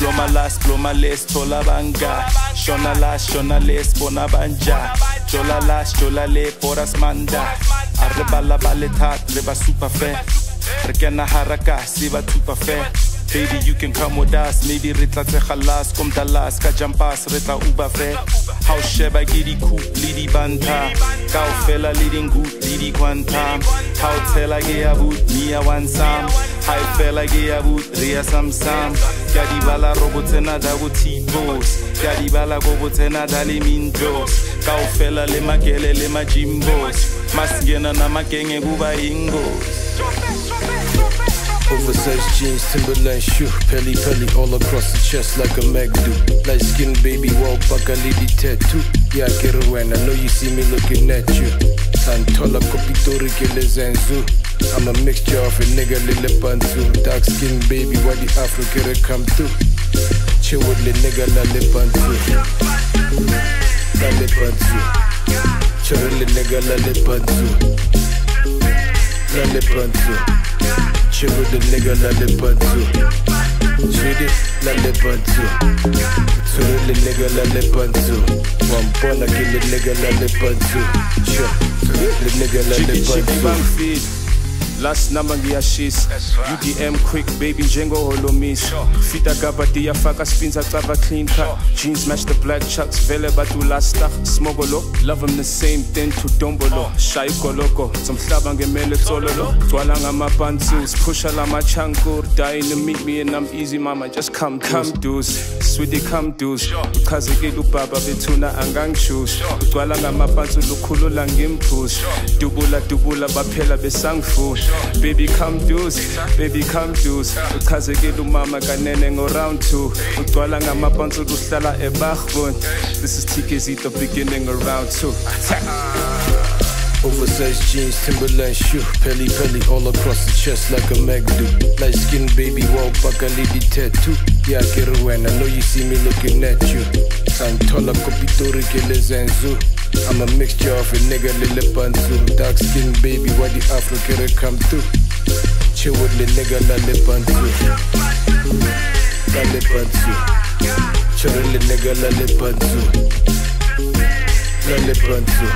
blow my last blow my list thola bangani shona last shona list bona banjani jola last jola le bora smanda a re bala ba le that re ba super fair re kena haraka se super fair Baby, you can come with us. Maybe re tla tsega last, kom Dallas, ka jumpas, re uba fair. How sheba ke di cool, le di banta. Ka o fela le di ngut, le di quantum. How tela ke ya boot, me a one sam. Hi fela ke ya boot, sam sam. Ka di bala robo tsena da T-pose. Ka di bala go bo da le mintos. Ka o fela le makele le majimbos. Masingena na makenge kuba ingos. Oversized jeans, Timberland shoe, pelly pelly all across the chest like a Mac do. Light skin baby, walk back a lady tattoo. Yeah, get when I know you see me looking at you. Santola kopitori kele zanzu. I'm a mixture of a nigga lille bantu. Dark skin baby, why the it come through? Chill with the nigga la le bantu. La le bantu. Chill with the nigga la le bantu. La le bantu. Chill with the nigga la le bantu. Sweetie, la le bantu. Sweetie, the nigga la le bantu. One bona kill the nigga la le bantu. Sure, the nigga la le feed last number ngiyashisa udm quick baby njengeholomis fita gabadi yafaka spins acaba clean cut. Jeans match the black chucks vele batulasta smogolo love him the same then to dombolo shy goloko somhlaba ngemele tsololo gcwala ngamapantus pusha lamachankur dying to meet me and i'm easy mama just come come dues sweetie come dues uchazekile ubaba bethuna angangishush ugcwala ngamapansu lukhulula ngimpush dubula dubula baphela besangifusha baby come dues baby come dues uchazekile umama kanene ngo-round 2 ugcwala ngamapansu luhlala ebahbon this is tkz the beginning of round 2 Oversized jeans, Timberland shoe, pelly pelly all across the chest like a Mac do. Light skin baby, walk back a lady tattoo. Yeah, it I know you see me looking at you. Santola kopitori kele zanzu. I'm a mixture of a nigga lille bantu. Dark skin baby, why the get come through? Chill with the nigga la le bantu. La bantu. Chill with the nigga bantu. La le bantu.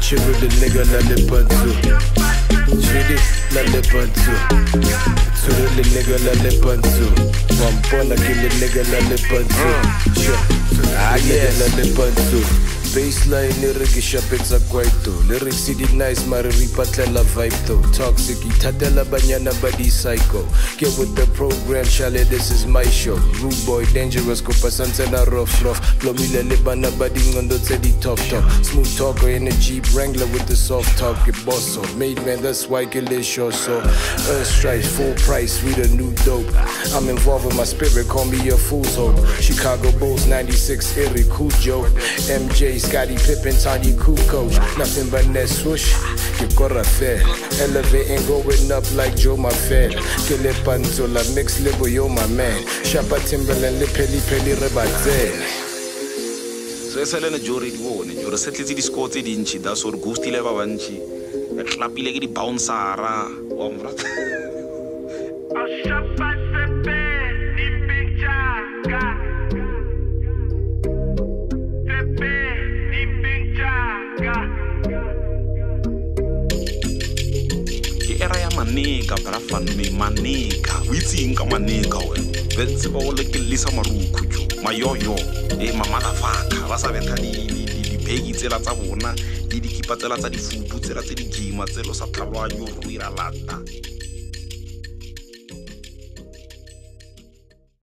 Chill with the nigga la le bantu. Chill with the nigga la le bantu. One bona kill the nigga la le bantu. Sure. Ah, bantu. Baseline nirikisha pizza kwaito. Lyrics di nice mari ripatlela vibe though. Toxic itatela banyana body psycho Get with the program chale this is my show. Rude boy dangerous kopa santana rough rough. Blomile libana body ngondo tedi top top Smooth talker in a Jeep Wrangler with the soft Get boss on Made man that's why get lit short so Earth stripes full price we the new dope. I'm involved with my spirit call me a fool's hope Chicago Bulls 96 Erie Cujo. MJ Scottie Pippen Tiny Kukoc. Nothing but net swoosh. You gotta fair Elevating going up like Joe my fair Kele Pantola mix libo yo my man. Shapa Timberland le peli peli rebatse so e selene jore di bone jore se tletse di-score tse dintšhi that's gore ghostile ba bantšhi e tlapile ke di-bouncera. Wa ya maneka brafanme maneka o itseng ka maneka wena betseba o lekelelisa marukhu jo mayoyo e mamadafaka ba sa betha di- di- di- dibegi tsela tsa bona le dikipa tsela tsa difupu tsela tse di gima tselo sa tlhaloganye o ira lata